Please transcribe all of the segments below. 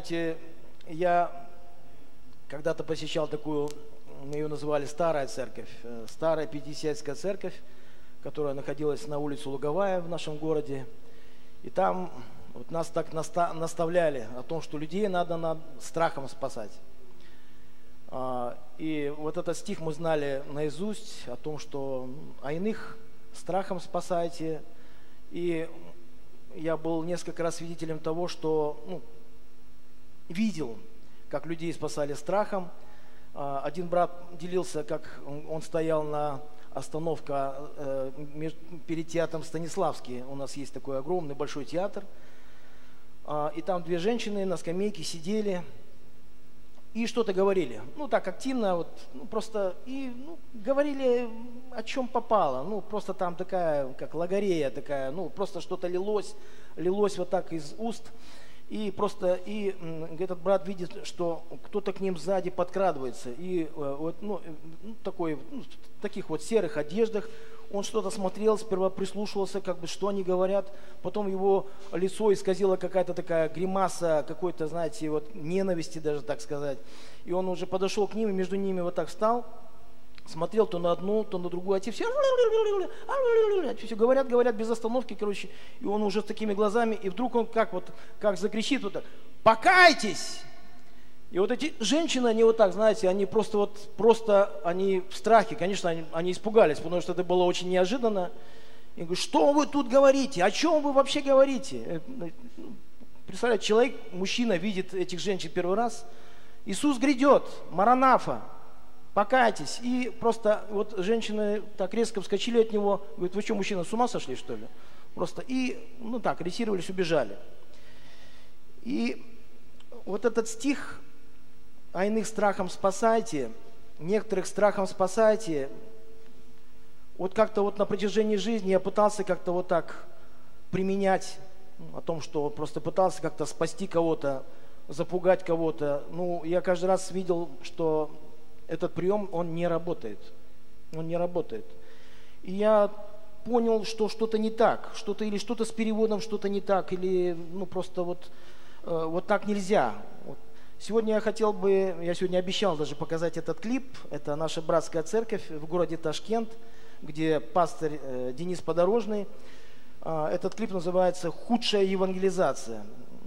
знаете, я когда-то посещал такую, мы ее называли Старая Церковь, э, Старая Пятидесятская Церковь, которая находилась на улице Луговая в нашем городе. И там вот нас так наста- наставляли о том, что людей надо над страхом спасать. А, И вот этот стих мы знали наизусть о том, что а иных страхом спасайте. И я был несколько раз свидетелем того, что ну, видел, как людей спасали страхом. А, Один брат делился, как он стоял на остановка меж- перед театром Станиславский. У нас есть такой огромный большой театр. А, И там две женщины на скамейке сидели и что-то говорили. Ну, так активно, вот, ну, просто, и ну, говорили о чем попало. Ну, просто там такая, как лагорея такая, ну, просто что-то лилось, лилось вот так из уст. И просто, и этот брат видит, что кто-то к ним сзади подкрадывается. И э, вот, ну, э, ну, такой, ну, в таких вот серых одеждах, он что-то смотрел, сперва прислушивался, как бы, что они говорят. Потом его лицо исказила какая-то такая гримаса, какой-то, знаете, вот ненависти даже, так сказать. И он уже подошел к ним, и между ними вот так встал, смотрел то на одну, то на другую, а те все, все говорят, говорят без остановки, короче, и он уже с такими глазами, и вдруг он как вот, как закричит вот так, покайтесь! И вот эти женщины, они вот так, знаете, они просто вот, просто, они в страхе, конечно, они, они испугались, потому что это было очень неожиданно. И говорю, что вы тут говорите, о чем вы вообще говорите? Э, э, Представляете, человек, мужчина видит этих женщин первый раз, Иисус грядет, Маранафа, покайтесь. И просто вот женщины так резко вскочили от него, говорят, вы что, мужчина, с ума сошли, что ли? Просто и, ну так, ретировались, убежали. И вот этот стих «А иных страхом спасайте», некоторых страхом спасайте, вот как-то вот на протяжении жизни я пытался как-то вот так применять ну, о том, что просто пытался как-то спасти кого-то, запугать кого-то. Ну, я каждый раз видел, что этот прием, он не работает. Он не работает. И я понял, что что-то не так, что-то или что-то с переводом, что-то не так, или ну просто вот, э, вот так нельзя. Вот. Сегодня я хотел бы, я сегодня обещал даже показать этот клип. Это наша братская церковь в городе Ташкент, где пастор э, Денис Подорожный. А, Этот клип называется «Худшая евангелизация».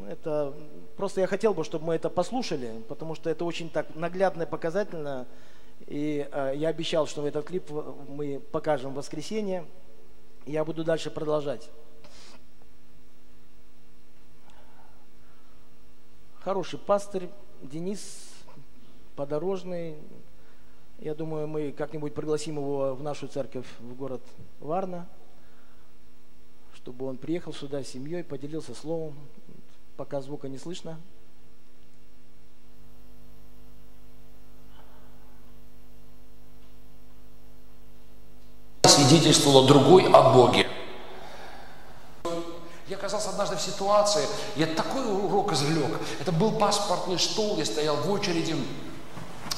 Это просто я хотел бы, чтобы мы это послушали, потому что это очень так наглядно и показательно. И э, я обещал, что этот клип мы покажем в воскресенье. Я буду дальше продолжать. Хороший пастырь Денис Подорожный. Я думаю, мы как-нибудь пригласим его в нашу церковь в город Варна, чтобы он приехал сюда с семьей, поделился словом, Пока звука не слышно. Свидетельствовала другой о Боге. Я оказался однажды в ситуации, я такой урок извлек. Это был паспортный стол, я стоял в очереди,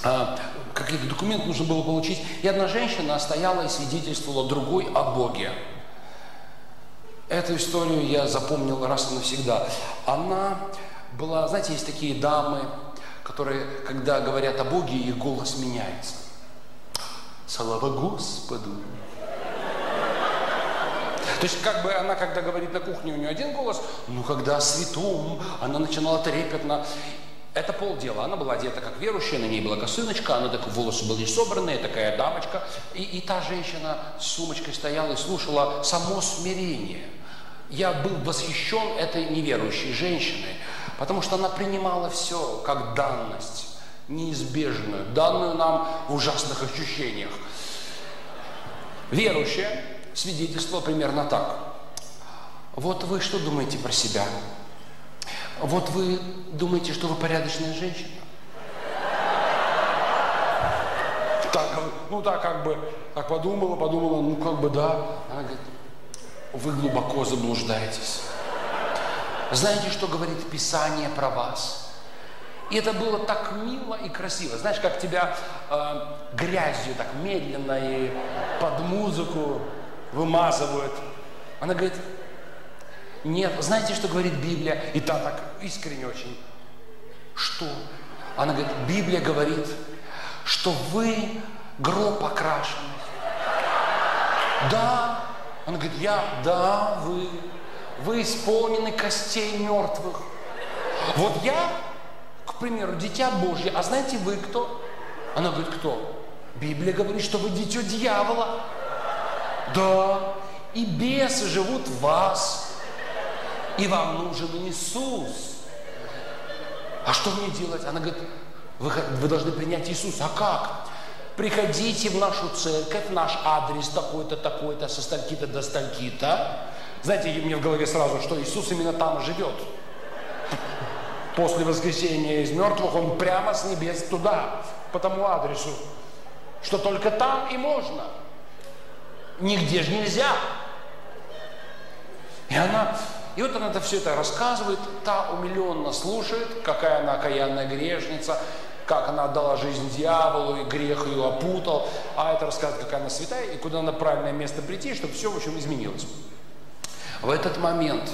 а, какие-то документы нужно было получить. И одна женщина стояла и свидетельствовала другой о Боге. Эту историю я запомнил раз и навсегда. Она была, знаете, есть такие дамы, которые, когда говорят о Боге, их голос меняется. Слава Господу! То есть, как бы она, когда говорит на кухне, у нее один голос, но когда святом, она начинала трепетно. Это полдела. Она была одета как верующая, на ней была косыночка, она так волосы были собранные, такая дамочка. И, и та женщина с сумочкой стояла и слушала само смирение. Я был восхищен этой неверующей женщиной, потому что она принимала все как данность, неизбежную, данную нам в ужасных ощущениях. Верующая свидетельство примерно так. Вот вы что думаете про себя? Вот вы думаете, что вы порядочная женщина? Так, ну так как бы, так подумала, подумала, ну как бы да. Она говорит, вы глубоко заблуждаетесь. Знаете, что говорит Писание про вас? И это было так мило и красиво. Знаешь, как тебя э, грязью так медленно и под музыку вымазывают. Она говорит, нет, знаете, что говорит Библия? И та так искренне очень. Что? Она говорит, Библия говорит, что вы гроб окрашенный. Да. Она говорит, я, да, вы. Вы исполнены костей мертвых. Вот я, к примеру, дитя Божье. А знаете вы кто? Она говорит, кто? Библия говорит, что вы дитё дьявола. Да, и бесы живут в вас, и вам нужен Иисус. А что мне делать? Она говорит, вы, вы должны принять Иисуса. А как? Приходите в нашу церковь, наш адрес такой-то, такой-то, со стальки-то до стальки-то. Знаете, мне в голове сразу, что Иисус именно там живет. После воскресения из мертвых он прямо с небес туда, по тому адресу, что только там и можно. Нигде же нельзя. И она, и вот она это все это рассказывает, та умиленно слушает, какая она окаянная грешница, как она отдала жизнь дьяволу, и грех ее опутал, а это рассказывает, какая она святая, и куда на правильное место прийти, чтобы все, в общем, изменилось. В этот момент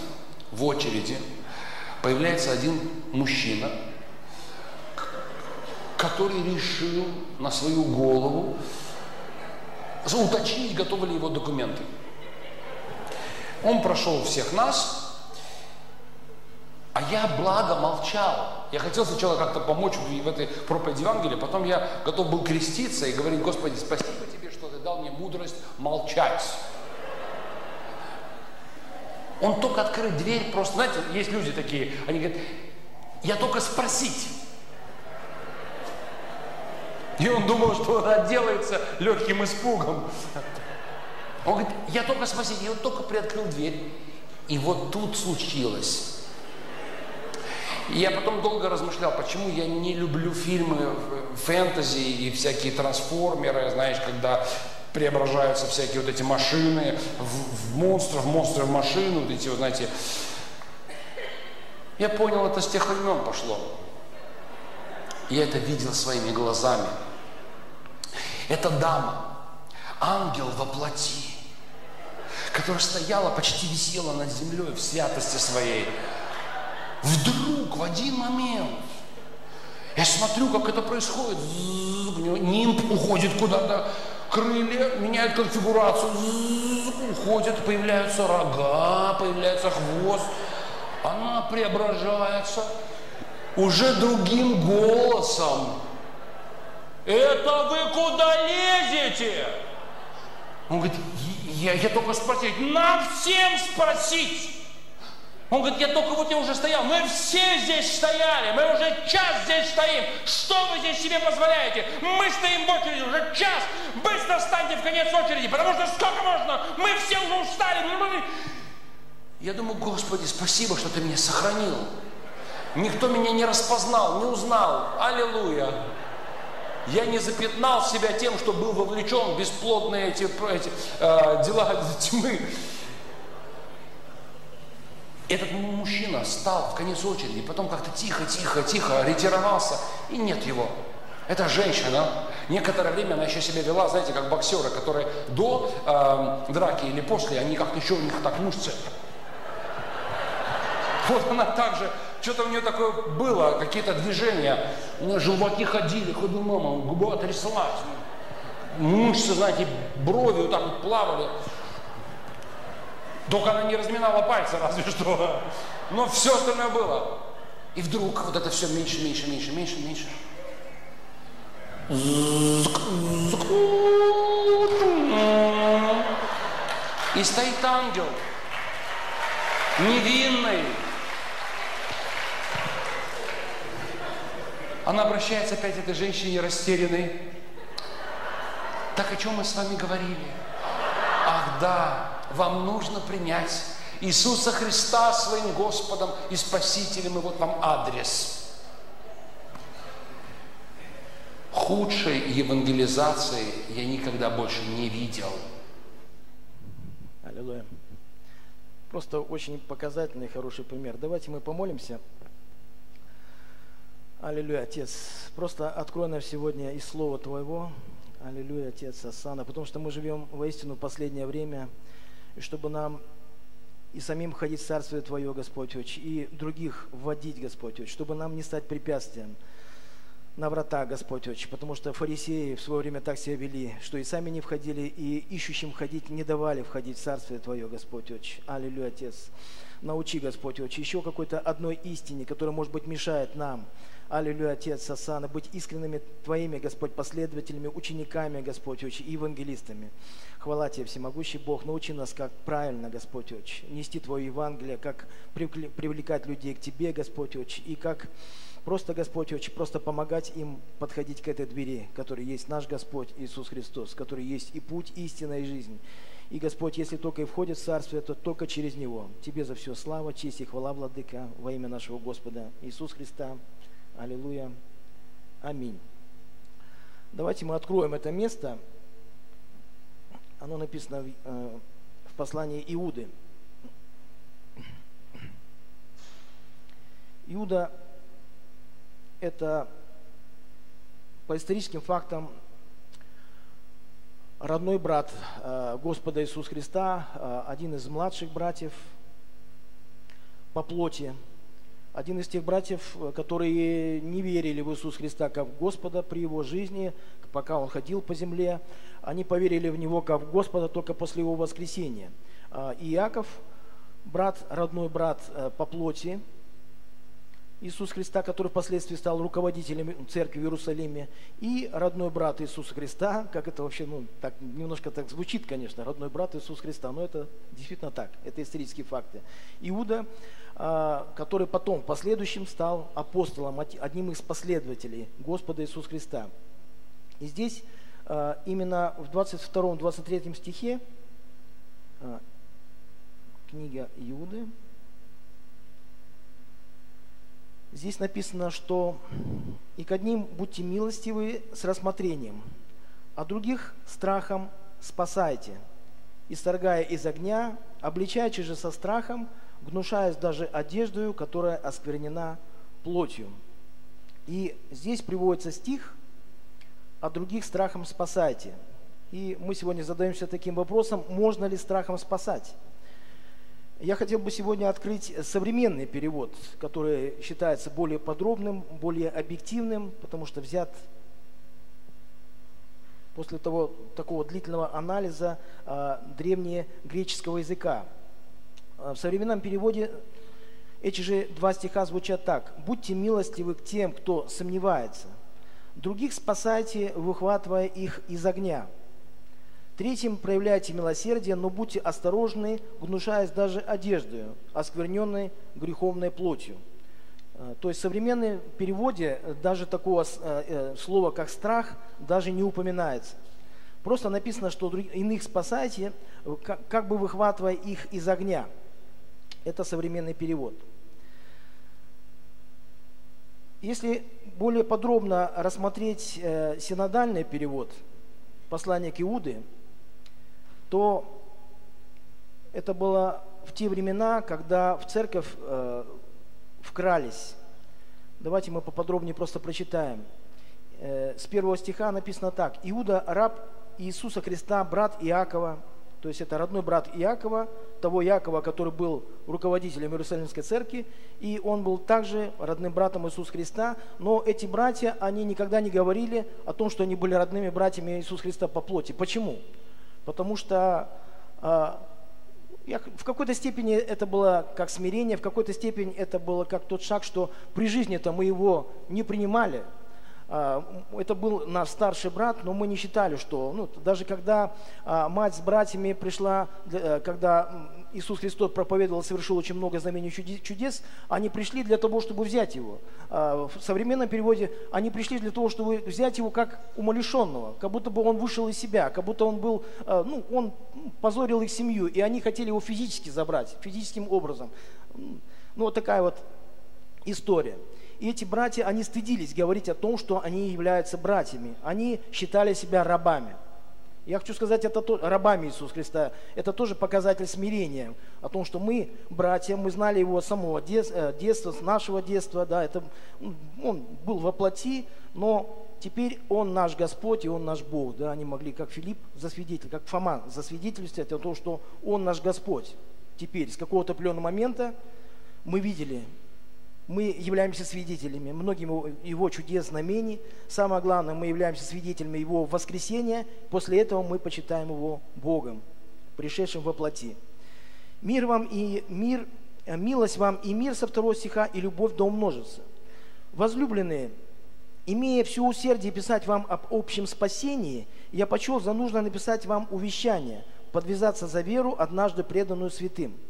в очереди появляется один мужчина, который решил на свою голову уточнить, готовы ли его документы. Он прошел всех нас, а я, благо, молчал. Я хотел сначала как-то помочь в этой проповеди Евангелия, потом я готов был креститься и говорить, Господи, спасибо тебе, что ты дал мне мудрость молчать. Он только открыть дверь, просто, знаете, есть люди такие, они говорят, я только спросить. И он думал, что он отделается легким испугом. Он говорит, я только спросить, и он только приоткрыл дверь. И вот тут случилось. И я потом долго размышлял, почему я не люблю фильмы фэнтези и всякие трансформеры, знаешь, когда преображаются всякие вот эти машины в, в монстров, монстры в машину, вот эти, вот, знаете. Я понял, это с тех времен пошло. Я это видел своими глазами. Эта дама, ангел во плоти, которая стояла, почти висела над землей в святости своей, вдруг в один момент, я смотрю, как это происходит, нимб уходит куда-то, крылья меняют конфигурацию, уходят, появляются рога, появляется хвост, она преображается уже другим голосом, это вы куда лезете? Он говорит, я, я только спросить, нам всем спросить. Он говорит, я только вот я уже стоял, мы все здесь стояли, мы уже час здесь стоим. Что вы здесь себе позволяете? Мы стоим в очереди уже час. Быстро встаньте в конец очереди, потому что сколько можно? Мы все уже устали. Я думаю, Господи, спасибо, что ты меня сохранил. Никто меня не распознал, не узнал. Аллилуйя. Я не запятнал себя тем, что был вовлечен в бесплодные эти, эти э, дела тьмы. Этот мужчина стал в конец очереди, потом как-то тихо, тихо, тихо ретировался, и нет его. Это женщина. Некоторое время она еще себя вела, знаете, как боксеры, которые до э, драки или после, они как-то еще у них так мышцы. Вот она также, что-то у нее такое было, какие-то движения. У нее желваки ходили, ходил мама, губа тряслась. Мышцы, знаете, брови вот так вот плавали. Только она не разминала пальцы, разве что. Но все остальное было. И вдруг вот это все меньше, меньше, меньше, меньше, меньше. И стоит ангел, невинный. Она обращается опять к этой женщине растерянной. Так о чем мы с вами говорили? Ах да, вам нужно принять Иисуса Христа своим Господом и Спасителем, и вот вам адрес. Худшей евангелизации я никогда больше не видел. Аллилуйя. Просто очень показательный, хороший пример. Давайте мы помолимся. Аллилуйя, Отец. Просто открой нам сегодня из Слова Твоего. Аллилуйя, Отец Асана. Потому что мы живем воистину в последнее время. И чтобы нам и самим ходить в Царствие Твое, Господь Отче, и других вводить, Господь Отче, чтобы нам не стать препятствием на врата, Господь Отче, потому что фарисеи в свое время так себя вели, что и сами не входили, и ищущим ходить не давали входить в Царствие Твое, Господь Отче. Аллилуйя, Отец. Научи, Господь Отче, еще какой-то одной истине, которая, может быть, мешает нам, Аллилуйя, Отец Сасана, быть искренними Твоими, Господь, последователями, учениками, Господь Отче, и евангелистами. Хвала Тебе, всемогущий Бог, научи нас, как правильно, Господь Отче, нести Твое Евангелие, как привлекать людей к Тебе, Господь Отче, и как Просто, Господь, очень просто помогать им подходить к этой двери, который есть наш Господь Иисус Христос, который есть и путь, истина и жизнь. И, Господь, если только и входит в Царствие, то только через Него. Тебе за все слава, честь и хвала, Владыка, во имя нашего Господа Иисус Христа. Аллилуйя. Аминь. Давайте мы откроем это место. Оно написано в, э, в послании Иуды. Иуда это по историческим фактам родной брат э, Господа Иисуса Христа, э, один из младших братьев по плоти, один из тех братьев, которые не верили в Иисуса Христа как Господа при его жизни, пока он ходил по земле. Они поверили в Него как Господа только после его воскресения. Э, Иаков, брат, родной брат по плоти, Иисус Христа, который впоследствии стал руководителем церкви в Иерусалиме, и родной брат Иисуса Христа, как это вообще, ну, так немножко так звучит, конечно, родной брат Иисуса Христа, но это действительно так, это исторические факты. Иуда, а, который потом в последующем стал апостолом, одним из последователей Господа Иисуса Христа. И здесь а, именно в 22-23 стихе а, книга Иуды, Здесь написано, что «И к одним будьте милостивы с рассмотрением, а других страхом спасайте, исторгая из огня, обличайте же со страхом, гнушаясь даже одеждою, которая осквернена плотью». И здесь приводится стих «А других страхом спасайте». И мы сегодня задаемся таким вопросом, можно ли страхом спасать? Я хотел бы сегодня открыть современный перевод, который считается более подробным, более объективным, потому что взят после того такого длительного анализа э, древнегреческого языка. А, в современном переводе эти же два стиха звучат так. «Будьте милостивы к тем, кто сомневается, других спасайте, выхватывая их из огня». Третьим, проявляйте милосердие, но будьте осторожны, гнушаясь даже одеждой, оскверненной греховной плотью. Э, то есть в современном переводе даже такого э, э, слова, как страх, даже не упоминается. Просто написано, что иных спасайте, как бы выхватывая их из огня. Это современный перевод. Если более подробно рассмотреть э, синодальный перевод послания к Иуды, то это было в те времена, когда в церковь э, вкрались. Давайте мы поподробнее просто прочитаем. Э, с первого стиха написано так. Иуда, раб Иисуса Христа, брат Иакова, то есть это родной брат Иакова, того Иакова, который был руководителем Иерусалимской церкви, и он был также родным братом Иисуса Христа, но эти братья, они никогда не говорили о том, что они были родными братьями Иисуса Христа по плоти. Почему? Потому что а, я, в какой-то степени это было как смирение, в какой-то степени это было как тот шаг, что при жизни-то мы его не принимали. А, это был наш старший брат, но мы не считали, что... Ну, даже когда а, мать с братьями пришла, э, когда Иисус Христос проповедовал, совершил очень много знамений чудес, они пришли для того, чтобы взять его. А, в современном переводе они пришли для того, чтобы взять его как умалишенного, как будто бы он вышел из себя, как будто он был, ну, он позорил их семью, и они хотели его физически забрать, физическим образом. Ну, вот такая вот история. И эти братья, они стыдились говорить о том, что они являются братьями. Они считали себя рабами. Я хочу сказать, это то, рабами Иисуса Христа. Это тоже показатель смирения. О том, что мы, братья, мы знали его самого э, детства, с нашего детства. Да, это, он был во плоти, но теперь он наш Господь и он наш Бог. Да, они могли, как Филипп, засвидетельствовать, как Фома, засвидетельствовать о том, что он наш Господь. Теперь, с какого-то определенного момента мы видели, мы являемся свидетелями многим его, чудес, знамений. Самое главное, мы являемся свидетелями его воскресения. После этого мы почитаем его Богом, пришедшим во плоти. Мир вам и мир, э, милость вам и мир со второго стиха, и любовь да умножится. Возлюбленные, имея все усердие писать вам об общем спасении, я почел за нужно написать вам увещание, подвязаться за веру, однажды преданную святым –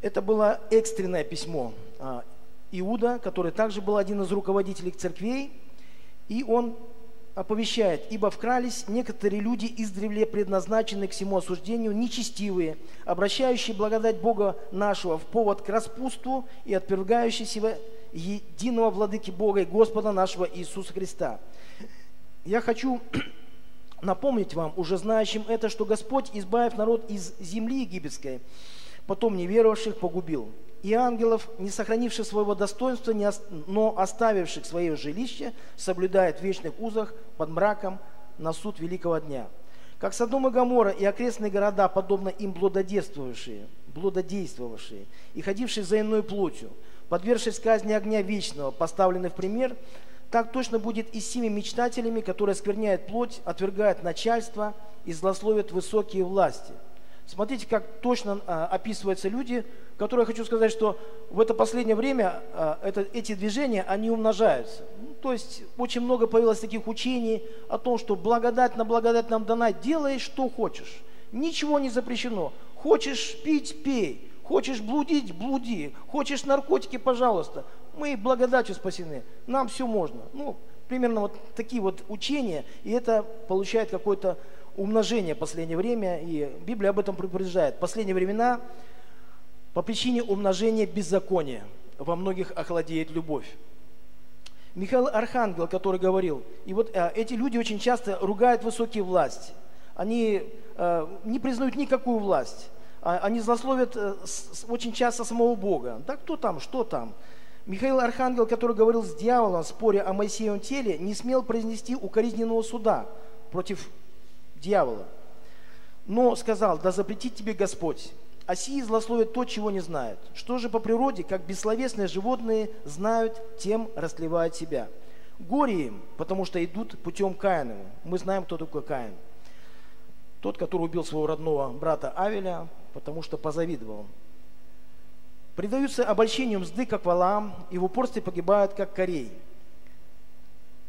это было экстренное письмо Иуда, который также был один из руководителей церквей, и он оповещает, «Ибо вкрались некоторые люди издревле предназначенные к всему осуждению, нечестивые, обращающие благодать Бога нашего в повод к распутству и отвергающие единого владыки Бога и Господа нашего Иисуса Христа». Я хочу напомнить вам, уже знающим это, что Господь, избавив народ из земли египетской, потом неверовавших погубил. И ангелов, не сохранивших своего достоинства, но оставивших свое жилище, соблюдает в вечных узах под мраком на суд великого дня. Как Содом и Гамора и окрестные города, подобно им блудодействовавшие, блудодействовавшие и ходившие за иной плотью, подвергшись казни огня вечного, поставлены в пример, так точно будет и с теми мечтателями, которые скверняют плоть, отвергают начальство и злословят высокие власти – Смотрите, как точно а, описываются люди, которые, хочу сказать, что в это последнее время а, это, эти движения, они умножаются. Ну, то есть очень много появилось таких учений о том, что благодать на благодать нам дана, делай, что хочешь. Ничего не запрещено. Хочешь пить – пей. Хочешь блудить – блуди. Хочешь наркотики – пожалуйста. Мы благодатью спасены. Нам все можно. Ну, примерно вот такие вот учения, и это получает какой-то умножение в последнее время, и Библия об этом предупреждает. Последние времена по причине умножения беззакония во многих охладеет любовь. Михаил Архангел, который говорил, и вот э, эти люди очень часто ругают высокие власти. Они э, не признают никакую власть. А, они злословят э, с, очень часто самого Бога. Да кто там, что там? Михаил Архангел, который говорил с дьяволом в споре о Моисеевом теле, не смел произнести укоризненного суда против дьявола. Но сказал, да запретит тебе Господь. А сии злословят то, чего не знают. Что же по природе, как бессловесные животные знают, тем растлевают себя. Горе им, потому что идут путем Каиновым. Мы знаем, кто такой Каин. Тот, который убил своего родного брата Авеля, потому что позавидовал. Предаются обольщению мзды, как валам, и в упорстве погибают, как корей.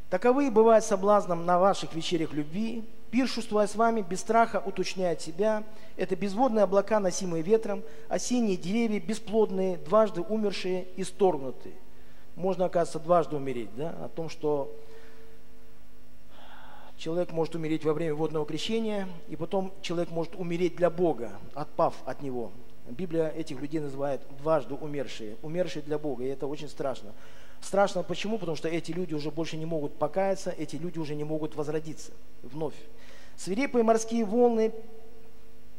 Таковые бывают соблазном на ваших вечерях любви, пиршествуя с вами, без страха уточняет себя. Это безводные облака, носимые ветром, осенние деревья, бесплодные, дважды умершие, и исторгнутые. Можно, оказывается, дважды умереть, да? О том, что человек может умереть во время водного крещения, и потом человек может умереть для Бога, отпав от Него. Библия этих людей называет дважды умершие, умершие для Бога, и это очень страшно. Страшно почему? Потому что эти люди уже больше не могут покаяться, эти люди уже не могут возродиться вновь. Свирепые морские волны,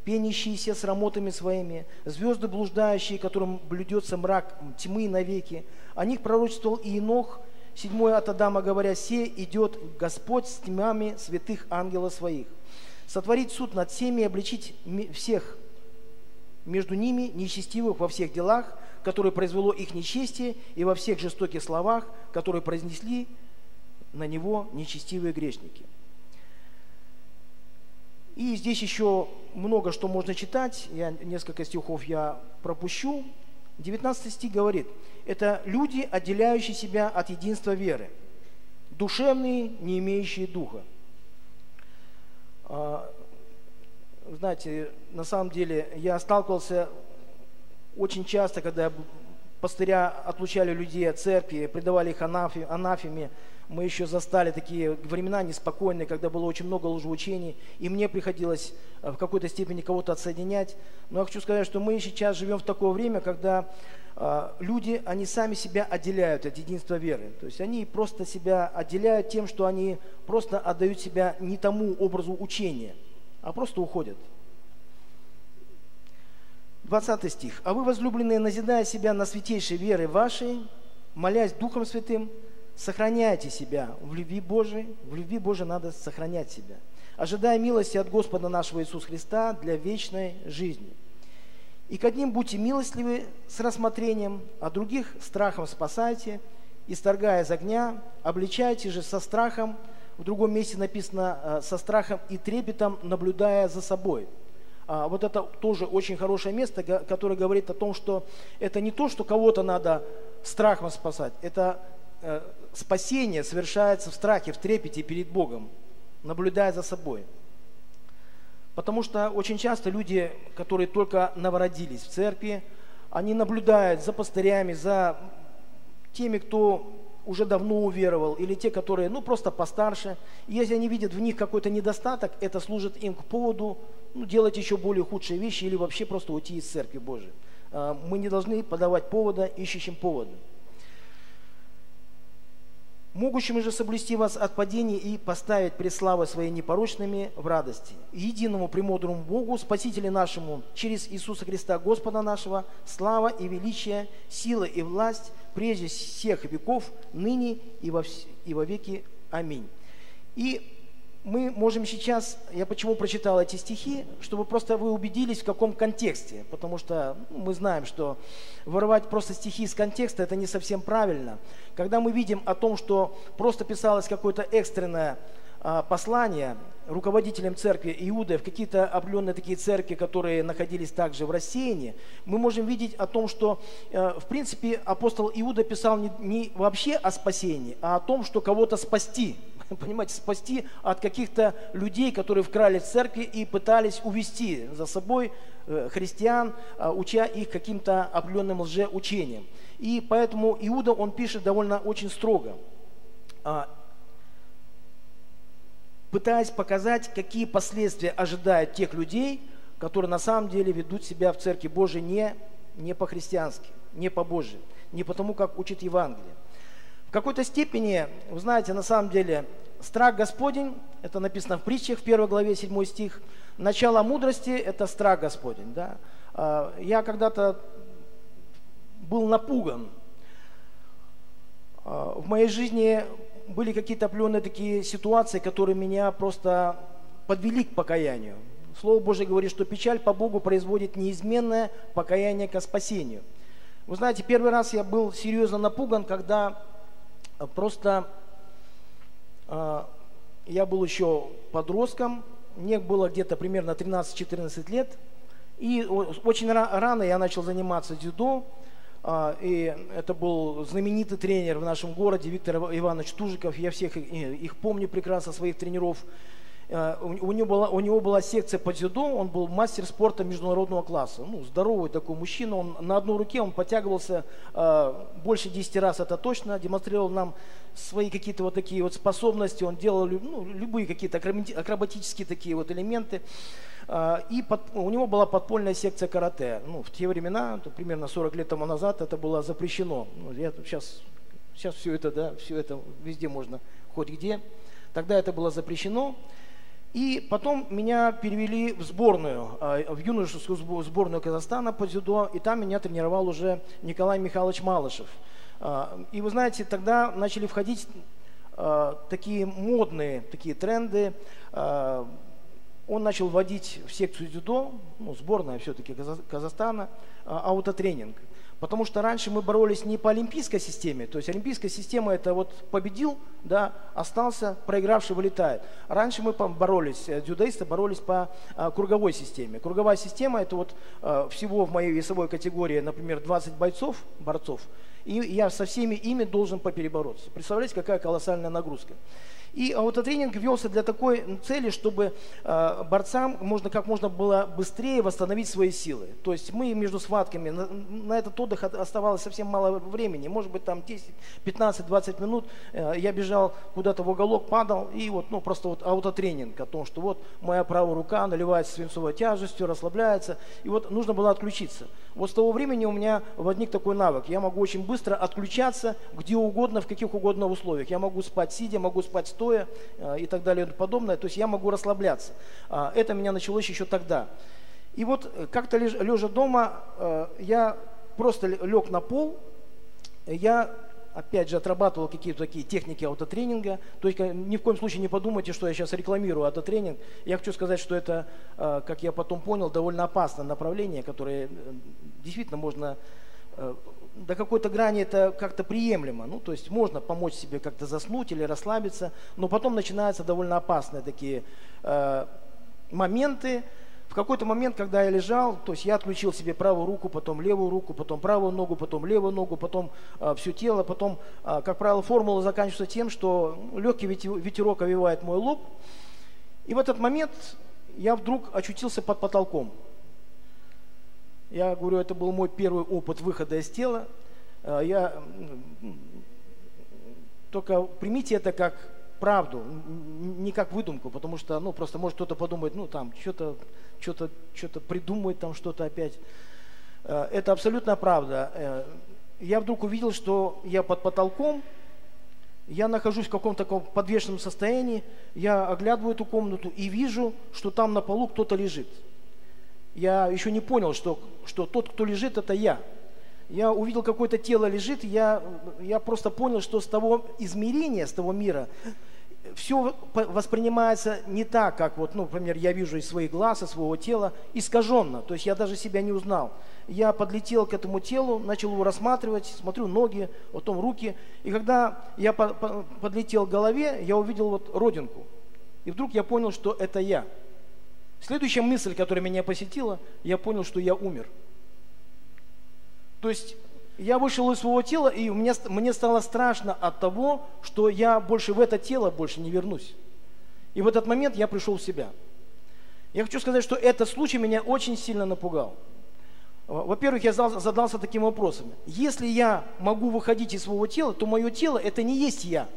пенящиеся с рамотами своими, звезды блуждающие, которым блюдется мрак тьмы навеки. О них пророчествовал и Инох, седьмой от Адама, говоря, «Се идет Господь с тьмами святых ангелов своих, сотворить суд над всеми и обличить всех между ними нечестивых во всех делах, которые произвело их нечестие, и во всех жестоких словах, которые произнесли на него нечестивые грешники». И здесь еще много что можно читать, я, несколько стихов я пропущу. 19 стих говорит, это люди, отделяющие себя от единства веры, душевные, не имеющие духа. А, Знаете, на самом деле я сталкивался очень часто, когда пастыря отлучали людей от церкви, предавали их анафе- анафеме, мы еще застали такие времена неспокойные, когда было очень много лжеучений, и мне приходилось э, в какой-то степени кого-то отсоединять. Но я хочу сказать, что мы сейчас живем в такое время, когда э, люди, они сами себя отделяют от единства веры. То есть они просто себя отделяют тем, что они просто отдают себя не тому образу учения, а просто уходят. 20 стих. «А вы, возлюбленные, назидая себя на святейшей веры вашей, молясь Духом Святым, сохраняйте себя в любви Божией». В любви Божией надо сохранять себя. «Ожидая милости от Господа нашего Иисуса Христа для вечной жизни». И к одним будьте милостливы с рассмотрением, а других страхом спасайте, исторгая из огня, обличайте же со страхом, в другом месте написано, э, со страхом и трепетом, наблюдая за собой. А, Вот это тоже очень хорошее место, которое говорит о том, что это не то, что кого-то надо страхом спасать, это э, спасение совершается в страхе, в трепете перед Богом, наблюдая за собой. Потому что очень часто люди, которые только новородились в церкви, они наблюдают за пастырями, за теми, кто уже давно уверовал, или те, которые, ну, просто постарше. И если они видят в них какой-то недостаток, это служит им к поводу ну, делать еще более худшие вещи или вообще просто уйти из Церкви Божией. А, Мы не должны подавать повода ищущим повода. Могущим же соблюсти вас от падений и поставить пред славой своей непорочными в радости. Единому премудрому Богу, Спасителю нашему, через Иисуса Христа, Господа нашего, слава и величие, сила и власть, прежде всех веков, ныне и во, вс- и во веки. Аминь. И мы можем сейчас, я почему прочитал эти стихи, чтобы просто вы убедились, в каком контексте, потому что ну, мы знаем, что вырывать просто стихи из контекста, это не совсем правильно. Когда мы видим о том, что просто писалось какое-то экстренное а, послание руководителям церкви Иуды в какие-то определенные такие церкви, которые находились также в рассеянии, мы можем видеть о том, что, э, в принципе, апостол Иуда писал не, не вообще о спасении, а о том, что кого-то спасти. Понимаете, спасти от каких-то людей, которые вкрали в церкви и пытались увести за собой э, христиан, а, уча их каким-то определенным лжеучением. И поэтому Иуда, он пишет довольно очень строго. А, пытаясь показать, какие последствия ожидают тех людей, которые на самом деле ведут себя в Церкви Божией не, не по-христиански, не по-божьи, не потому, как учит Евангелие. В какой-то степени, вы знаете, на самом деле, страх Господень, это написано в притчах, в первой главе, 7 стих, начало мудрости – это страх Господень. Да? А, Я когда-то был напуган. А, В моей жизни были какие-то определенные такие ситуации, которые меня просто подвели к покаянию. Слово Божье говорит, что печаль по Богу производит неизменное покаяние ко спасению. Вы знаете, первый раз я был серьезно напуган, когда просто э, я был еще подростком, мне было где-то примерно 13-14 лет, и очень ра- рано я начал заниматься дзюдо, а, и это был знаменитый тренер в нашем городе Виктор Ива- Иванович Тужиков. Я всех их помню прекрасно, своих тренеров. Э, У него, была, у него была секция по дзюдо, он был мастер спорта международного класса. Ну, здоровый такой мужчина, он на одной руке он подтягивался э, больше 10 раз, это точно, демонстрировал нам свои какие-то вот такие вот способности, он делал ну, любые какие-то акробати- акробатические такие вот элементы. А, И под- у него была подпольная секция карате. Ну, в те времена, то примерно 40 лет тому назад, это было запрещено. Ну, я сейчас Сейчас все это, да, все это везде можно, хоть где. Тогда это было запрещено. И потом меня перевели в сборную, а, в юношескую сборную Казахстана по дзюдо, и там меня тренировал уже Николай Михайлович Малышев. А, и вы знаете, тогда начали входить а, такие модные такие тренды. Он начал вводить в секцию дзюдо, ну, сборная все-таки Казахстана, аутотренинг. Потому что раньше мы боролись не по олимпийской системе, то есть олимпийская система это вот победил, да, остался, проигравший вылетает. Раньше мы боролись, э, дзюдоисты боролись по а, круговой системе. Круговая система это вот а, всего в моей весовой категории, например, 20 бойцов, борцов, и я со всеми ими должен поперебороться. Представляете, какая колоссальная нагрузка. И аутотренинг велся для такой цели, чтобы э, борцам можно как можно было быстрее восстановить свои силы. То есть мы между схватками, на, на этот отдых оставалось совсем мало времени, может быть там 10, 15, 20 минут э, я бежал куда-то в уголок, падал, и вот, ну, просто вот аутотренинг о том, что вот моя правая рука наливается свинцовой тяжестью, расслабляется, и вот нужно было отключиться. Вот с того времени у меня возник такой навык, я могу очень быстро отключаться где угодно, в каких угодно условиях. Я могу спать сидя, могу спать стоя э, и так далее и подобное. То есть я могу расслабляться. А, это меня началось еще тогда. И вот э, как-то лежа дома, э, я просто лег на пол, я опять же, отрабатывал какие-то такие техники аутотренинга. То есть ни в коем случае не подумайте, что я сейчас рекламирую аутотренинг. Я хочу сказать, что это, как я потом понял, довольно опасное направление, которое действительно можно до какой-то грани это как-то приемлемо. Ну, то есть можно помочь себе как-то заснуть или расслабиться, но потом начинаются довольно опасные такие э, моменты. В какой-то момент, когда я лежал, то есть я отключил себе правую руку, потом левую руку, потом правую ногу, потом левую ногу, потом э, все тело, потом, э, как правило, формула заканчивается тем, что легкий ветерок овивает мой лоб. И в этот момент я вдруг очутился под потолком. Я говорю, это был мой первый опыт выхода из тела. Э, я только примите это как правду, не как выдумку, потому что, ну, просто может кто-то подумает, ну, там, что-то, что-то, что-то придумает, там, что-то опять. Э, это абсолютно правда. Э, я вдруг увидел, что я под потолком, я нахожусь в каком-то таком подвешенном состоянии, я оглядываю эту комнату и вижу, что там на полу кто-то лежит я еще не понял, что, что тот, кто лежит, это я. Я увидел, какое-то тело лежит, я, я просто понял, что с того измерения, с того мира, все воспринимается не так, как вот, ну, например, я вижу из своих глаз, из своего тела, искаженно. То есть я даже себя не узнал. Я подлетел к этому телу, начал его рассматривать, смотрю ноги, потом руки. И когда я подлетел к голове, я увидел вот родинку. И вдруг я понял, что это я. Следующая мысль, которая меня посетила, я понял, что я умер. То есть я вышел из своего тела, и меня, мне стало страшно от того, что я больше в это тело больше не вернусь. И в этот момент я пришел в себя. Я хочу сказать, что этот случай меня очень сильно напугал. Во-первых, я задался таким вопросом. Если я могу выходить из своего тела, то мое тело это не есть я.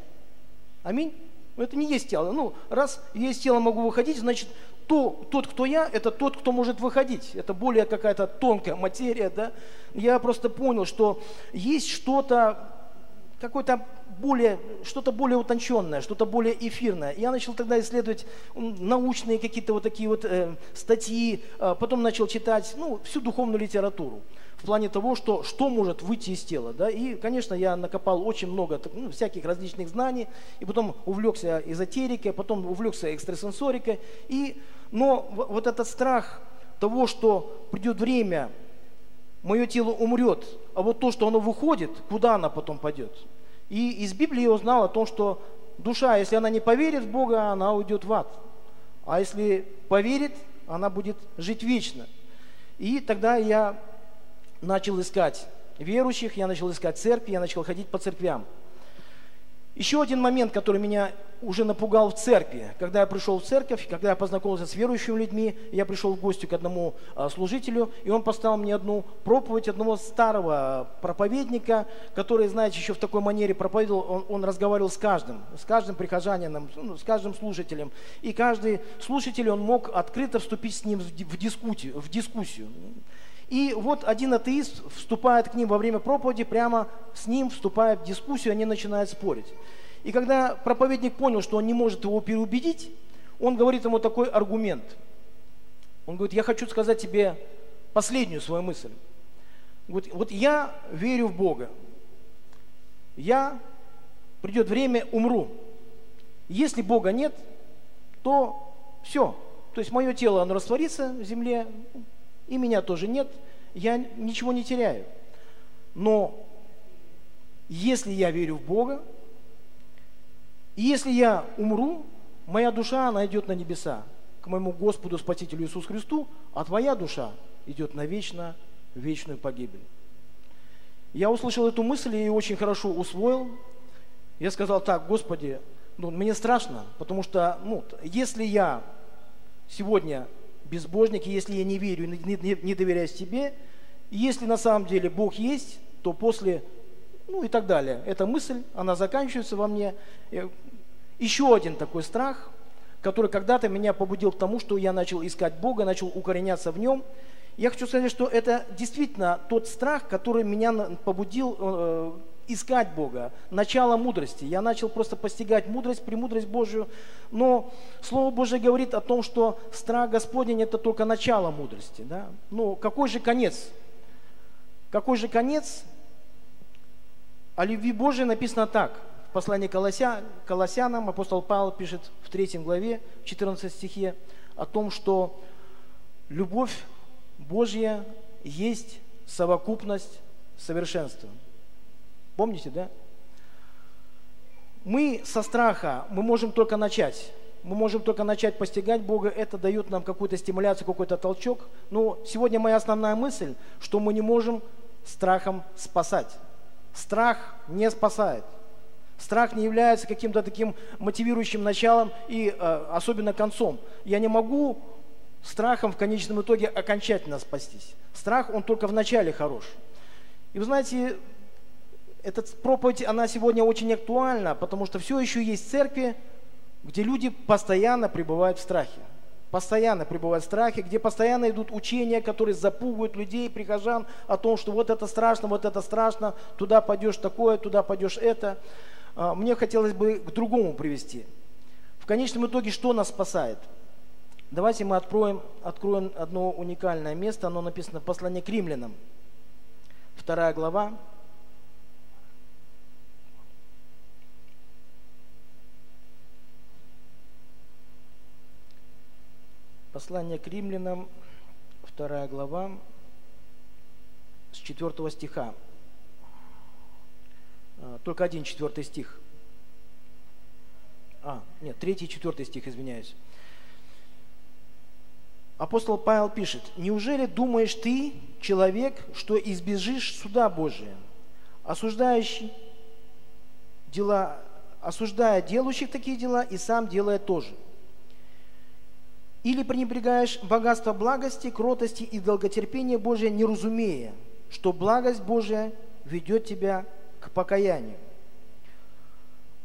Аминь. Это не есть тело. Ну, раз есть тело, могу выходить, значит, то, тот, кто я, это тот, кто может выходить. Это более какая-то тонкая материя, да. Я просто понял, что есть что-то, какое-то более, что-то более утонченное, что-то более эфирное. Я начал тогда исследовать научные какие-то вот такие вот э, статьи, э, потом начал читать, ну, всю духовную литературу в плане того, что, что может выйти из тела. Да? И, конечно, я накопал очень много ну, всяких различных знаний, и потом увлекся эзотерикой, потом увлекся экстрасенсорикой. И, но вот этот страх того, что придет время, мое тело умрет, а вот то, что оно выходит, куда оно потом пойдет. И из Библии я узнал о том, что душа, если она не поверит в Бога, она уйдет в ад. А если поверит, она будет жить вечно. И тогда я начал искать верующих, я начал искать церкви, я начал ходить по церквям. Еще один момент, который меня уже напугал в церкви. Когда я пришел в церковь, когда я познакомился с верующими людьми, я пришел в гости к одному а, служителю, и он поставил мне одну проповедь одного старого проповедника, который, знаете, еще в такой манере проповедовал, он, он разговаривал с каждым, с каждым прихожанином, ну, с каждым слушателем. И каждый слушатель, он мог открыто вступить с ним в, дискуссию, в дискуссию. И вот один атеист вступает к ним во время проповеди, прямо с ним вступает в дискуссию, они начинают спорить. И когда проповедник понял, что он не может его переубедить, он говорит ему такой аргумент. Он говорит, я хочу сказать тебе последнюю свою мысль. Вот, вот я верю в Бога. Я, придет время, умру. Если Бога нет, то все. То есть мое тело, оно растворится в земле, и меня тоже нет, я ничего не теряю. Но если я верю в Бога, и если я умру, моя душа, она идет на небеса, к моему Господу Спасителю Иисусу Христу, а твоя душа идет на вечно, вечную погибель. Я услышал эту мысль и очень хорошо усвоил. Я сказал так, Господи, ну, мне страшно, потому что ну, если я сегодня безбожник, если я не верю, не, не, не доверяюсь тебе, если на самом деле Бог есть, то после, ну и так далее. Эта мысль, она заканчивается во мне. Еще один такой страх, который когда-то меня побудил к тому, что я начал искать Бога, начал укореняться в Нем. Я хочу сказать, что это действительно тот страх, который меня побудил э, искать Бога, начало мудрости. Я начал просто постигать мудрость, премудрость Божию. Но Слово Божие говорит о том, что страх Господень – это только начало мудрости. Да? Ну, какой же конец? Какой же конец? О любви Божией написано так. В послании Колося, Колоссянам апостол Павел пишет в 3 главе, 14 стихе, о том, что любовь Божья есть совокупность совершенства. Помните, да? Мы со страха, мы можем только начать. Мы можем только начать постигать Бога, это дает нам какую-то стимуляцию, какой-то толчок. Но сегодня моя основная мысль, что мы не можем страхом спасать. Страх не спасает. Страх не является каким-то таким мотивирующим началом и э, особенно концом. Я не могу страхом в конечном итоге окончательно спастись. Страх, он только в начале хорош. И вы знаете, эта проповедь, она сегодня очень актуальна, потому что все еще есть церкви, где люди постоянно пребывают в страхе. Постоянно пребывают в страхе, где постоянно идут учения, которые запугивают людей, прихожан о том, что вот это страшно, вот это страшно, туда пойдешь такое, туда пойдешь это. А, мне хотелось бы к другому привести. В конечном итоге, что нас спасает? Давайте мы откроем, откроем одно уникальное место, оно написано в послании к римлянам. Вторая глава, Послание к римлянам, вторая глава, с 4 стиха. А, только один четвертый стих. А, нет, третий четвертый стих, извиняюсь. Апостол Павел пишет, «Неужели думаешь ты, человек, что избежишь суда Божия, осуждающий дела, осуждая делающих такие дела и сам делая тоже? Или пренебрегаешь богатство благости, кротости и долготерпения Божия, не разумея, что благость Божия ведет тебя к покаянию.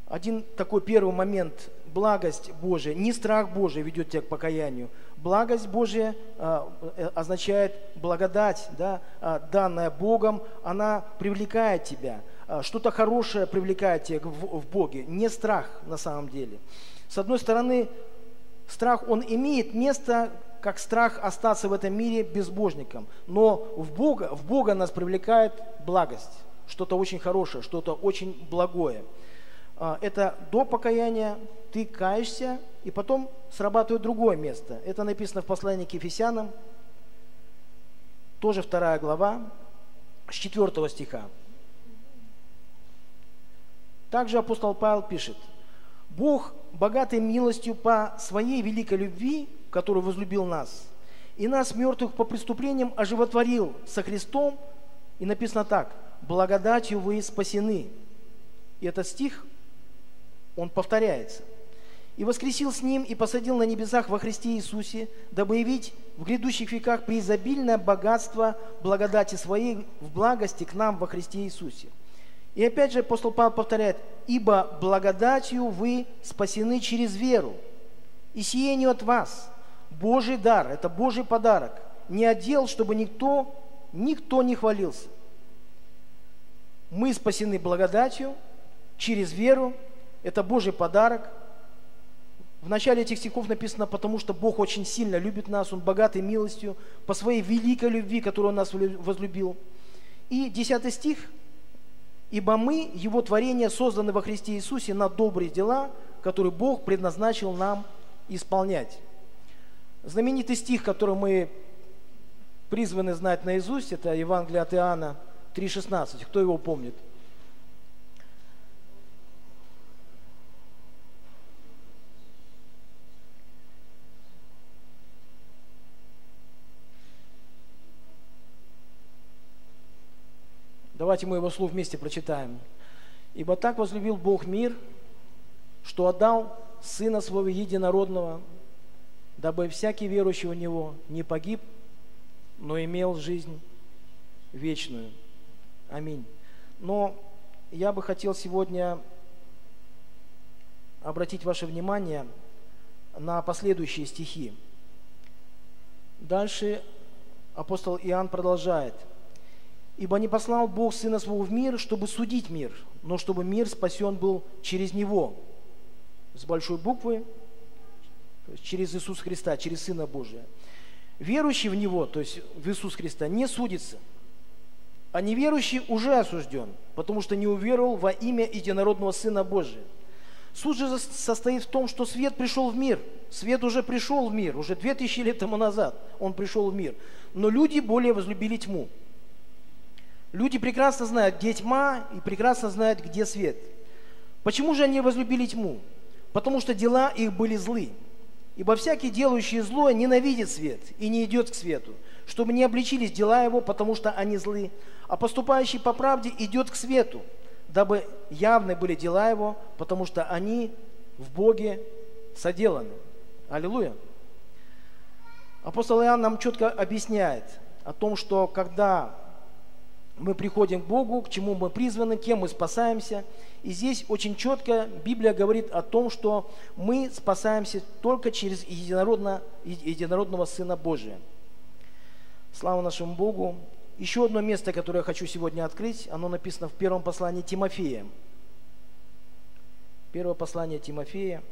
Один такой первый момент – благость Божия, не страх Божий ведет тебя к покаянию. Благость Божия а, э, означает благодать, да, а, данная Богом, она привлекает тебя. А, что-то хорошее привлекает тебя в, в Боге, не страх на самом деле. С одной стороны, Страх, он имеет место, как страх остаться в этом мире безбожником. Но в Бога, в Бога нас привлекает благость, что-то очень хорошее, что-то очень благое. А, это до покаяния ты каешься, и потом срабатывает другое место. Это написано в послании к Ефесянам, тоже вторая глава, с 4 стиха. Также апостол Павел пишет – Бог, богатой милостью по своей великой любви, которую возлюбил нас, и нас, мертвых по преступлениям, оживотворил со Христом, и написано так, благодатью вы спасены. И этот стих, он повторяется. И воскресил с Ним и посадил на небесах во Христе Иисусе, дабы явить в грядущих веках преизобильное богатство благодати Своей в благости к нам во Христе Иисусе. И опять же апостол Павел повторяет, «Ибо благодатью вы спасены через веру, и сие не от вас, Божий дар, это Божий подарок, не отдел, чтобы никто никто не хвалился. Мы спасены благодатью, через веру, это Божий подарок. В начале этих стихов написано, потому что Бог очень сильно любит нас, Он богатый милостью, по своей великой любви, которую Он нас возлюбил. И 10 стих, «Ибо мы, Его творение, созданы во Христе Иисусе на добрые дела, которые Бог предназначил нам исполнять». Знаменитый стих, который мы призваны знать наизусть, это Евангелие от Иоанна 3,16. Кто его помнит? Давайте мы его слов вместе прочитаем. «Ибо так возлюбил Бог мир, что отдал Сына Своего Единородного, дабы всякий верующий в Него не погиб, но имел жизнь вечную. Аминь. Но я бы хотел сегодня обратить ваше внимание на последующие стихи. Дальше апостол Иоанн продолжает. «Ибо не послал Бог Сына Своего в мир, чтобы судить мир, но чтобы мир спасен был через Него». С большой буквы то есть через Иисуса Христа, через Сына Божия. Верующий в Него, то есть в Иисус Христа, не судится, а неверующий уже осужден, потому что не уверовал во имя единородного Сына Божия. Суд же состоит в том, что свет пришел в мир. Свет уже пришел в мир, уже две тысячи лет тому назад он пришел в мир. Но люди более возлюбили тьму. Люди прекрасно знают, где тьма, и прекрасно знают, где свет. Почему же они возлюбили тьму? Потому что дела их были злы. Ибо всякий, делающий злое, ненавидит свет и не идет к свету, чтобы не обличились дела его, потому что они злы. А поступающий по правде идет к свету, дабы явны были дела его, потому что они в Боге соделаны. Аллилуйя. Апостол Иоанн нам четко объясняет о том, что когда мы приходим к Богу, к чему мы призваны, кем мы спасаемся. И здесь очень четко Библия говорит о том, что мы спасаемся только через единородно, единородного Сына Божия. Слава нашему Богу. Еще одно место, которое я хочу сегодня открыть, оно написано в первом послании Тимофея. Первое послание Тимофея.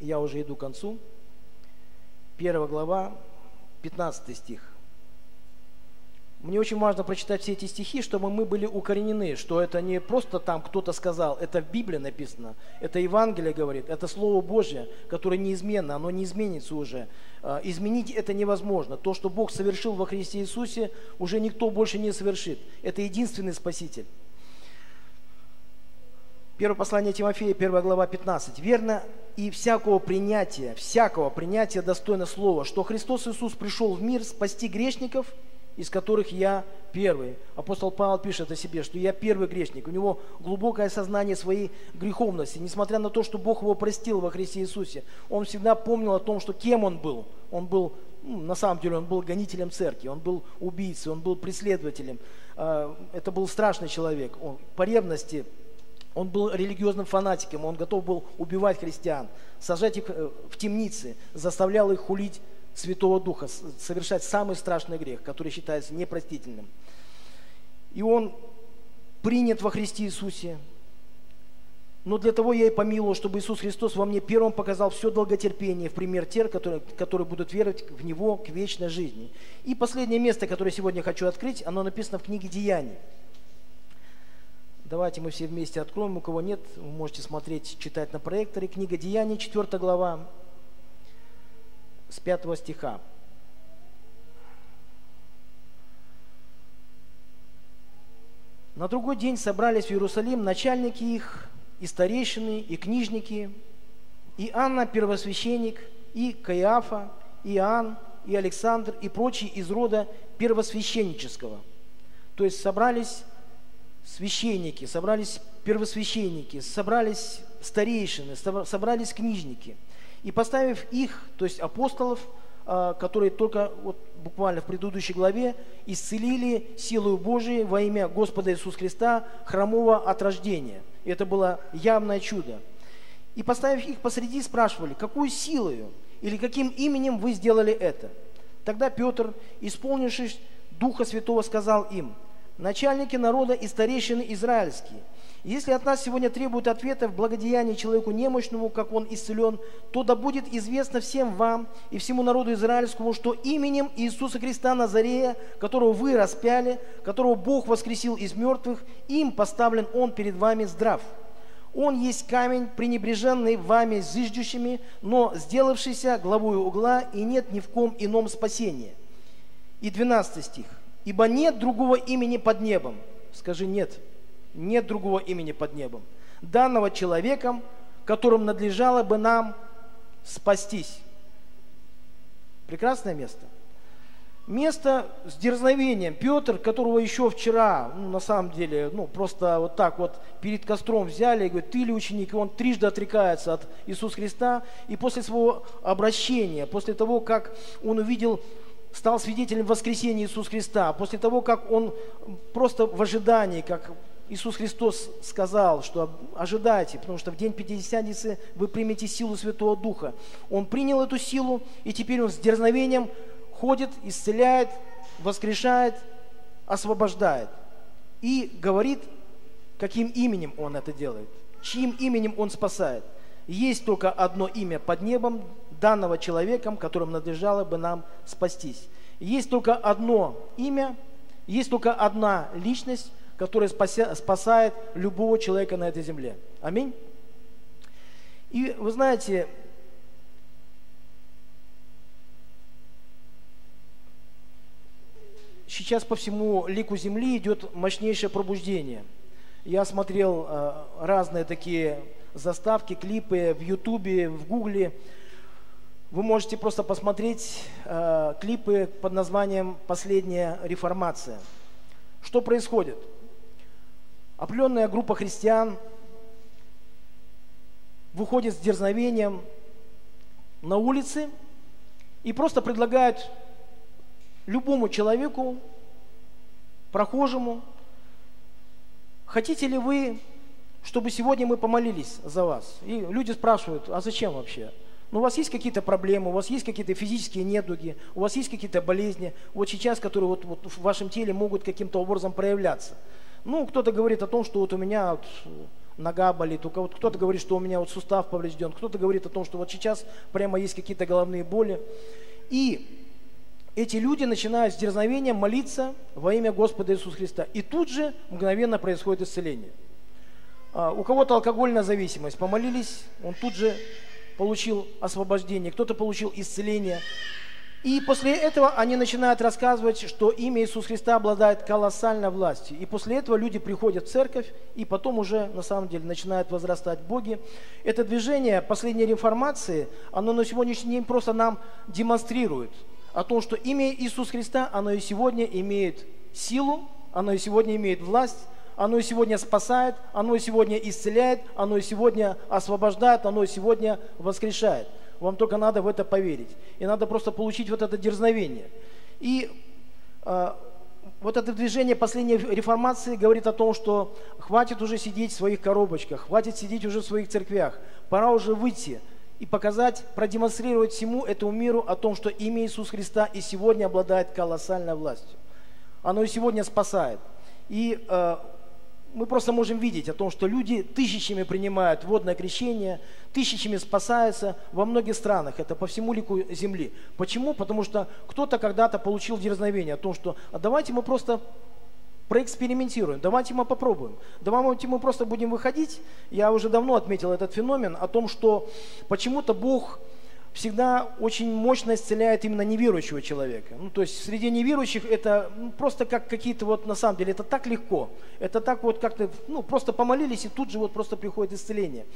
Я уже иду к концу. Первая глава, 15 стих. Мне очень важно прочитать все эти стихи, чтобы мы были укоренены, что это не просто там кто-то сказал, это в Библии написано, это Евангелие говорит, это Слово Божье, которое неизменно, оно не изменится уже. А, изменить это невозможно. То, что Бог совершил во Христе Иисусе, уже никто больше не совершит. Это единственный Спаситель. Первое послание Тимофея, 1 глава 15. «Верно и всякого принятия, всякого принятия достойно слова, что Христос Иисус пришел в мир спасти грешников – из которых я первый. Апостол Павел пишет о себе, что я первый грешник. У него глубокое сознание своей греховности. Несмотря на то, что Бог его простил во Христе Иисусе, он всегда помнил о том, что кем он был. Он был, ну, на самом деле, он был гонителем церкви, он был убийцей, он был преследователем. А, это был страшный человек. Он, по ревности он был религиозным фанатиком, он готов был убивать христиан, сажать их э, в темницы, заставлял их хулить Святого Духа, совершать самый страшный грех, который считается непростительным. И он принят во Христе Иисусе. Но для того я и помиловал, чтобы Иисус Христос во мне первым показал все долготерпение в пример тех, которые, которые будут веровать в Него к вечной жизни. И последнее место, которое сегодня хочу открыть, оно написано в книге Деяний. Давайте мы все вместе откроем. У кого нет, вы можете смотреть, читать на проекторе. Книга Деяний, 4 глава, с 5 стиха. На другой день собрались в Иерусалим начальники их, и старейшины, и книжники, и Анна, первосвященник, и Каиафа, и Иоанн, и Александр, и прочие из рода первосвященнического. То есть собрались священники, собрались первосвященники, собрались старейшины, собрались книжники – и поставив их, то есть апостолов, а, которые только вот буквально в предыдущей главе исцелили силою Божией во имя Господа Иисуса Христа хромого от рождения. И это было явное чудо. И поставив их посреди, спрашивали, какую силою или каким именем вы сделали это? Тогда Петр, исполнившись Духа Святого, сказал им, начальники народа и старейшины израильские, если от нас сегодня требуют ответа в благодеянии человеку немощному, как он исцелен, то да будет известно всем вам и всему народу израильскому, что именем Иисуса Христа Назарея, которого вы распяли, которого Бог воскресил из мертвых, им поставлен Он перед вами здрав. Он есть камень, пренебреженный вами зыждущими, но сделавшийся главой угла, и нет ни в ком ином спасения. И 12 стих. «Ибо нет другого имени под небом». Скажи «нет». Нет другого имени под небом. Данного человеком, которым надлежало бы нам спастись. Прекрасное место. Место с дерзновением. Петр, которого еще вчера, ну, на самом деле, ну, просто вот так вот перед костром взяли и говорят, ты ли ученик? И он трижды отрекается от Иисуса Христа. И после своего обращения, после того, как он увидел стал свидетелем воскресения Иисуса Христа, после того, как он просто в ожидании, как Иисус Христос сказал, что ожидайте, потому что в день Пятидесятницы вы примете силу Святого Духа. Он принял эту силу, и теперь он с дерзновением ходит, исцеляет, воскрешает, освобождает. И говорит, каким именем он это делает, чьим именем он спасает. Есть только одно имя под небом, данного человеком, которым надлежало бы нам спастись. Есть только одно имя, есть только одна личность, спася, спасает любого человека на этой земле. Аминь. И вы знаете, сейчас по всему лику земли идет мощнейшее пробуждение. Я смотрел э, разные такие заставки, клипы в Ютубе, в Гугле. Вы можете просто посмотреть э, клипы под названием «Последняя реформация». Что происходит? Определенная группа христиан выходит с дерзновением на улицы и просто предлагают любому человеку, прохожему, хотите ли вы, чтобы сегодня мы помолились за вас? И люди спрашивают, а зачем вообще? Ну, у вас есть какие-то проблемы, у вас есть какие-то физические недуги, у вас есть какие-то болезни, вот сейчас, которые вот, вот в вашем теле могут каким-то образом проявляться – ну, кто-то говорит о том, что вот у меня вот нога болит, у кого-то кто-то говорит, что у меня вот сустав поврежден, кто-то говорит о том, что вот сейчас прямо есть какие-то головные боли. И эти люди начинают с дерзновением молиться во имя Господа Иисуса Христа. И тут же мгновенно происходит исцеление. А, у кого-то алкогольная зависимость, помолились, он тут же получил освобождение, кто-то получил исцеление. И после этого они начинают рассказывать, что имя Иисуса Христа обладает колоссальной властью. И после этого люди приходят в церковь, и потом уже на самом деле начинают возрастать Боги. Это движение последней реформации, оно на сегодняшний день просто нам демонстрирует о том, что имя Иисуса Христа, оно и сегодня имеет силу, оно и сегодня имеет власть, оно и сегодня спасает, оно и сегодня исцеляет, оно и сегодня освобождает, оно и сегодня воскрешает. Вам только надо в это поверить. И надо просто получить вот это дерзновение. И э, вот это движение последней реформации говорит о том, что хватит уже сидеть в своих коробочках, хватит сидеть уже в своих церквях. Пора уже выйти и показать, продемонстрировать всему этому миру о том, что имя Иисуса Христа и сегодня обладает колоссальной властью. Оно и сегодня спасает. И э, мы просто можем видеть о том, что люди тысячами принимают водное крещение, тысячами спасаются во многих странах, это по всему лику земли. Почему? Потому что кто-то когда-то получил дерзновение о том, что а давайте мы просто проэкспериментируем, давайте мы попробуем, давайте мы просто будем выходить. Я уже давно отметил этот феномен о том, что почему-то Бог всегда очень мощно исцеляет именно неверующего человека. Ну, то есть среди неверующих это ну, просто как какие-то вот, на самом деле, это так легко. Это так вот как-то, ну, просто помолились, и тут же вот просто приходит исцеление.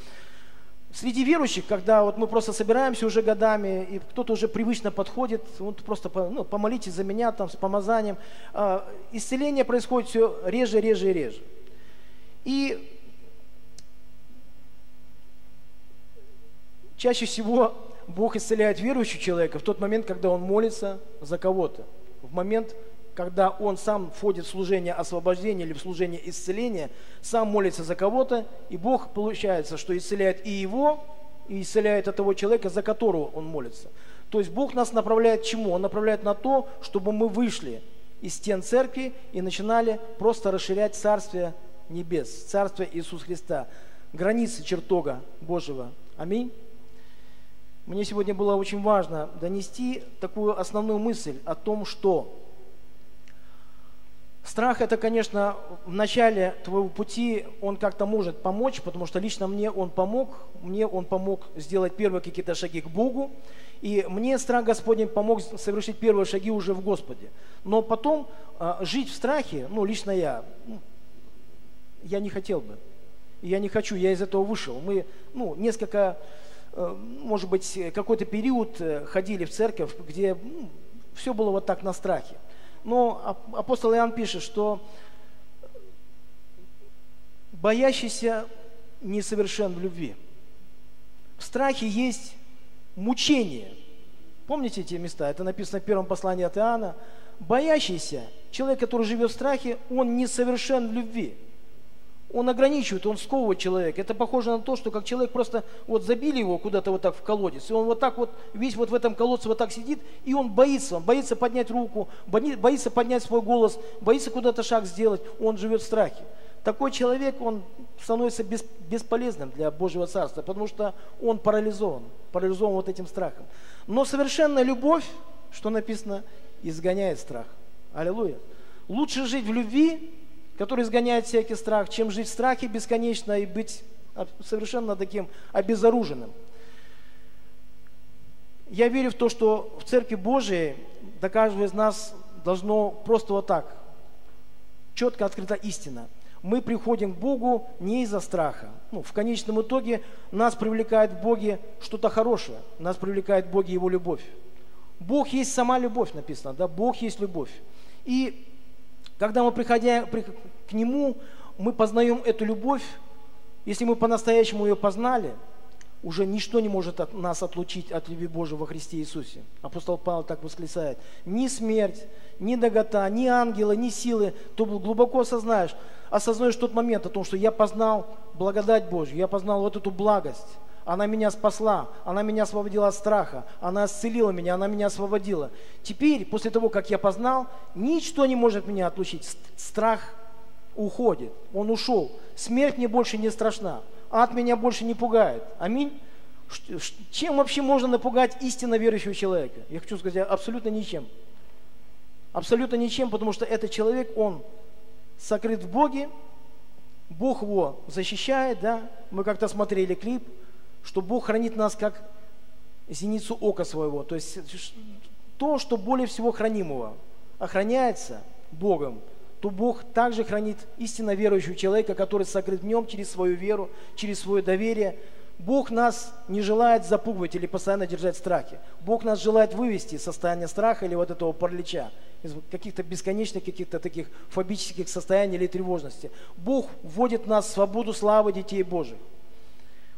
Среди верующих, когда вот мы просто собираемся уже годами, и кто-то уже привычно подходит, вот просто ну, помолитесь за меня там с помазанием, э, исцеление происходит все реже, реже и реже. И чаще всего Бог исцеляет верующего человека в тот момент, когда он молится за кого-то. В момент, когда он сам входит в служение освобождения или в служение исцеления, сам молится за кого-то, и Бог, получается, что исцеляет и его, и исцеляет от того человека, за которого он молится. То есть Бог нас направляет к чему? Он направляет на то, чтобы мы вышли из стен церкви и начинали просто расширять Царствие Небес, Царствие Иисуса Христа, границы чертога Божьего. Аминь. Мне сегодня было очень важно донести такую основную мысль о том, что страх это, конечно, в начале твоего пути он как-то может помочь, потому что лично мне он помог, мне он помог сделать первые какие-то шаги к Богу, и мне страх Господень помог совершить первые шаги уже в Господе. Но потом э, жить в страхе, ну, лично я, ну, я не хотел бы. Я не хочу, я из этого вышел. Мы, ну, несколько может быть, какой-то период э, ходили в церковь, где ну, все было вот так на страхе. Но апостол Иоанн пишет, что боящийся несовершен в любви. В страхе есть мучение. Помните эти места? Это написано в первом послании от Иоанна. Боящийся, человек, который живет в страхе, он несовершен в любви он ограничивает, он сковывает человека. Это похоже на то, что как человек просто вот забили его куда-то вот так в колодец, и он вот так вот весь вот в этом колодце вот так сидит, и он боится, он боится поднять руку, боится поднять свой голос, боится куда-то шаг сделать, он живет в страхе. Такой человек, он становится бесполезным для Божьего Царства, потому что он парализован, парализован вот этим страхом. Но совершенная любовь, что написано, изгоняет страх. Аллилуйя. Лучше жить в любви, который изгоняет всякий страх, чем жить в страхе бесконечно и быть совершенно таким обезоруженным. Я верю в то, что в Церкви Божией до каждого из нас должно просто вот так, четко открыта истина. Мы приходим к Богу не из-за страха. Ну, в конечном итоге нас привлекает в Боге что-то хорошее. Нас привлекает в Боге Его любовь. Бог есть сама любовь, написано, да? Бог есть любовь. И когда мы, приходя к Нему, мы познаем эту любовь, если мы по-настоящему ее познали, уже ничто не может от нас отлучить от любви Божьей во Христе Иисусе. Апостол Павел так восклицает. Ни смерть, ни догота, ни ангелы, ни силы. То глубоко осознаешь, осознаешь тот момент о том, что я познал благодать Божью, я познал вот эту благость. Она меня спасла, она меня освободила от страха, она исцелила меня, она меня освободила. Теперь, после того, как я познал, ничто не может меня отлучить. Страх уходит, он ушел. Смерть мне больше не страшна, ад меня больше не пугает. Аминь. Чем вообще можно напугать истинно верующего человека? Я хочу сказать, абсолютно ничем. Абсолютно ничем, потому что этот человек, он сокрыт в Боге, Бог его защищает, да. Мы как-то смотрели клип, что Бог хранит нас как зеницу ока своего. То есть то, что более всего хранимого, охраняется Богом, то Бог также хранит истинно верующего человека, который сокрыт в нем через свою веру, через свое доверие. Бог нас не желает запугивать или постоянно держать в страхе. Бог нас желает вывести из состояния страха или вот этого паралича, из каких-то бесконечных, каких-то таких фобических состояний или тревожности. Бог вводит нас в свободу славы детей Божьих.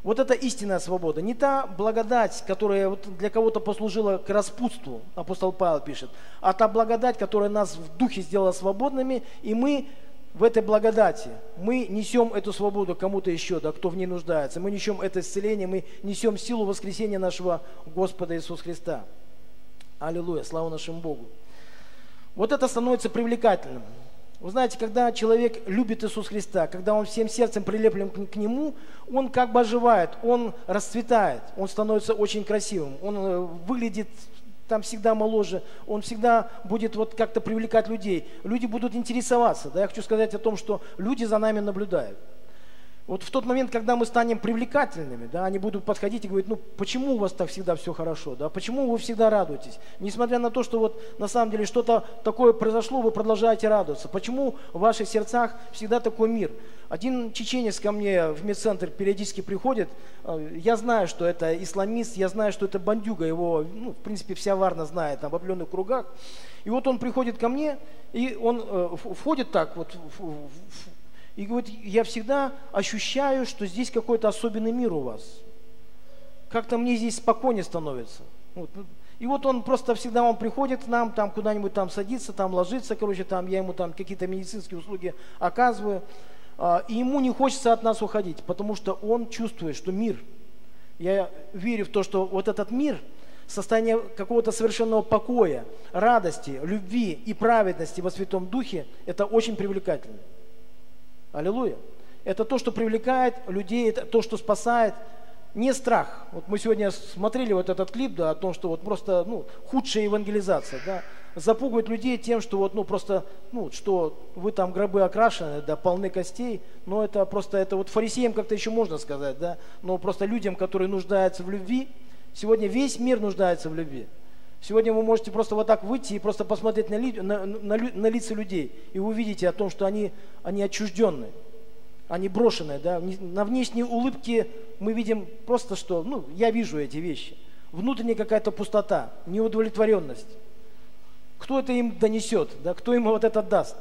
Вот это истинная свобода. Не та благодать, которая вот для кого-то послужила к распутству, апостол Павел пишет, а та благодать, которая нас в духе сделала свободными, и мы в этой благодати, мы несем эту свободу кому-то еще, да, кто в ней нуждается. Мы несем это исцеление, мы несем силу воскресения нашего Господа Иисуса Христа. Аллилуйя, слава нашему Богу. Вот это становится привлекательным. Вы знаете, когда человек любит Иисуса Христа, когда он всем сердцем прилеплен к Нему, он как бы оживает, он расцветает, он становится очень красивым, он э, выглядит там всегда моложе, он всегда будет вот как-то привлекать людей. Люди будут интересоваться. Да? Я хочу сказать о том, что люди за нами наблюдают. Вот в тот момент, когда мы станем привлекательными, да, они будут подходить и говорить, ну почему у вас так всегда все хорошо, да, почему вы всегда радуетесь, несмотря на то, что вот на самом деле что-то такое произошло, вы продолжаете радоваться, почему в ваших сердцах всегда такой мир. Один чеченец ко мне в медцентр периодически приходит, э, я знаю, что это исламист, я знаю, что это бандюга, его, ну, в принципе, вся Варна знает там, в определенных кругах, и вот он приходит ко мне, и он э, входит так вот в, в, и говорит, я всегда ощущаю, что здесь какой-то особенный мир у вас. Как-то мне здесь спокойнее становится. Вот. И вот он просто всегда он приходит к нам, там куда-нибудь там садится, там ложится, короче, там я ему там какие-то медицинские услуги оказываю. А, и ему не хочется от нас уходить, потому что он чувствует, что мир. Я верю в то, что вот этот мир, состояние какого-то совершенного покоя, радости, любви и праведности во Святом Духе, это очень привлекательно. Аллилуйя. Это то, что привлекает людей, это то, что спасает. Не страх. Вот мы сегодня смотрели вот этот клип, да, о том, что вот просто, ну, худшая евангелизация, да, запугивать людей тем, что вот, ну, просто, ну, что вы там гробы окрашены, да, полны костей, но это просто, это вот фарисеям как-то еще можно сказать, да, но просто людям, которые нуждаются в любви, сегодня весь мир нуждается в любви. Сегодня вы можете просто вот так выйти и просто посмотреть на, ли, на, на, на лица людей, и вы увидите о том, что они, они отчужденные они брошенные, да, на внешней улыбке мы видим просто что, ну, я вижу эти вещи. Внутренняя какая-то пустота, неудовлетворенность. Кто это им донесет, да, кто им вот это даст?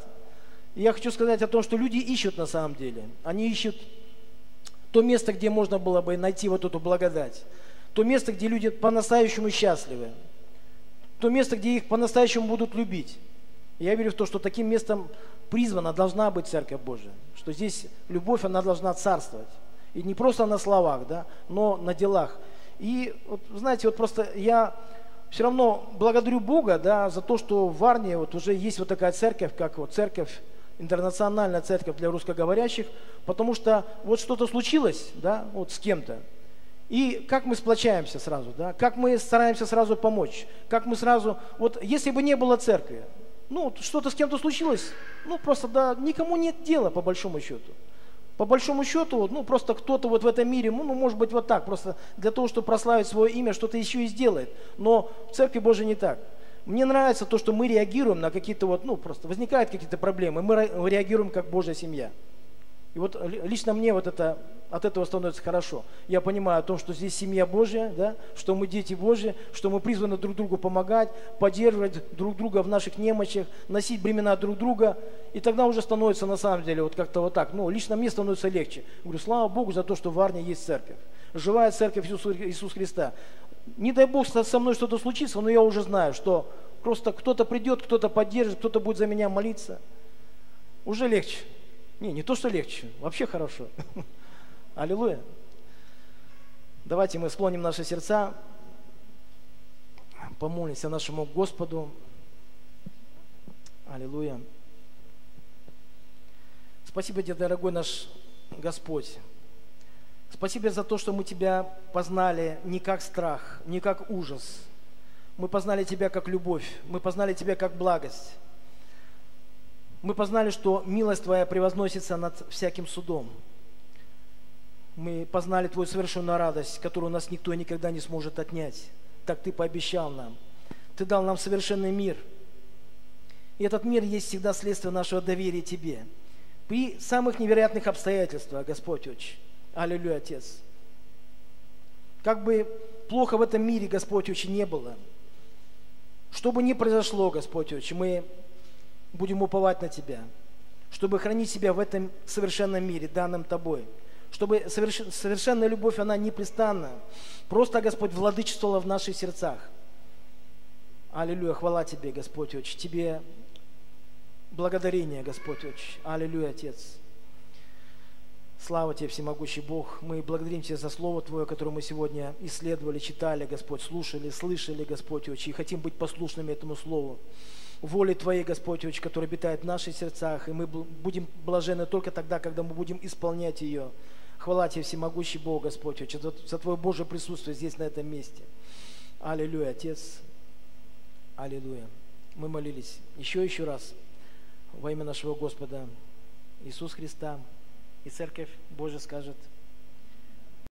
И я хочу сказать о том, что люди ищут на самом деле. Они ищут то место, где можно было бы найти вот эту благодать. То место, где люди по-настоящему счастливы. То место, где их по-настоящему будут любить. Я верю в то, что таким местом призвана должна быть Церковь Божия. Что здесь любовь, она должна царствовать. И не просто на словах, да, но на делах. И, вот, знаете, вот просто я все равно благодарю Бога да, за то, что в Варне вот уже есть вот такая церковь, как вот церковь, интернациональная церковь для русскоговорящих, потому что вот что-то случилось да, вот с кем-то, и как мы сплочаемся сразу, да, как мы стараемся сразу помочь, как мы сразу, вот если бы не было церкви, ну, что-то с кем-то случилось, ну, просто, да, никому нет дела, по большому счету. По большому счету, ну, просто кто-то вот в этом мире, ну, ну, может быть, вот так, просто для того, чтобы прославить свое имя, что-то еще и сделает. Но в Церкви Божией не так. Мне нравится то, что мы реагируем на какие-то вот, ну, просто возникают какие-то проблемы, мы реагируем как Божья семья. И вот лично мне вот это, от этого становится хорошо. Я понимаю о том, что здесь семья Божья, да, что мы дети Божьи, что мы призваны друг другу помогать, поддерживать друг друга в наших немощах, носить бремена друг друга. И тогда уже становится на самом деле вот как-то вот так. Ну, лично мне становится легче. Говорю, слава Богу за то, что в Арне есть церковь. Живая церковь Иисуса Христа. Не дай Бог со мной что-то случится, но я уже знаю, что просто кто-то придет, кто-то поддержит, кто-то будет за меня молиться. Уже легче. Не, не то, что легче, вообще хорошо. Аллилуйя. Давайте мы склоним наши сердца, помолимся нашему Господу. Аллилуйя. Спасибо тебе, дорогой наш Господь. Спасибо за то, что мы Тебя познали не как страх, не как ужас. Мы познали Тебя как любовь, мы познали Тебя как благость мы познали, что милость Твоя превозносится над всяким судом. Мы познали Твою совершенную радость, которую у нас никто никогда не сможет отнять. Так Ты пообещал нам. Ты дал нам совершенный мир. И этот мир есть всегда следствие нашего доверия Тебе. При самых невероятных обстоятельствах, Господь Отче. Аллилуйя, Отец. Как бы плохо в этом мире, Господь Отче, не было. Что бы ни произошло, Господь Отче, мы будем уповать на Тебя, чтобы хранить себя в этом совершенном мире, данном Тобой, чтобы совершенная любовь, она непрестанна, просто, Господь, владычествовала в наших сердцах. Аллилуйя, хвала Тебе, Господь Отче, Тебе благодарение, Господь Отче. Аллилуйя, Отец. Слава Тебе, всемогущий Бог. Мы благодарим Тебя за Слово Твое, которое мы сегодня исследовали, читали, Господь, слушали, слышали, Господь Отче, и хотим быть послушными этому Слову воли Твоей, Господь, Отче, которая обитает в наших сердцах, и мы будем блажены только тогда, когда мы будем исполнять ее. Хвала Тебе, всемогущий Бог, Господь, Отче, за, за Твое Божье присутствие здесь, на этом месте. Аллилуйя, Отец. Аллилуйя. Мы молились еще еще раз во имя нашего Господа Иисуса Христа. И Церковь Божия скажет